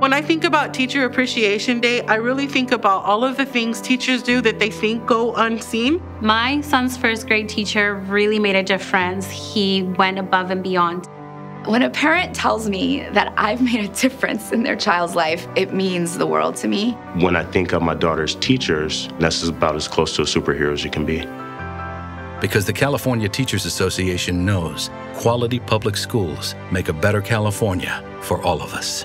When I think about Teacher Appreciation Day, I really think about all of the things teachers do that they think go unseen. My son's first grade teacher really made a difference. He went above and beyond. When a parent tells me that I've made a difference in their child's life, it means the world to me. When I think of my daughter's teachers, that's about as close to a superhero as you can be. Because the California Teachers Association knows quality public schools make a better California for all of us.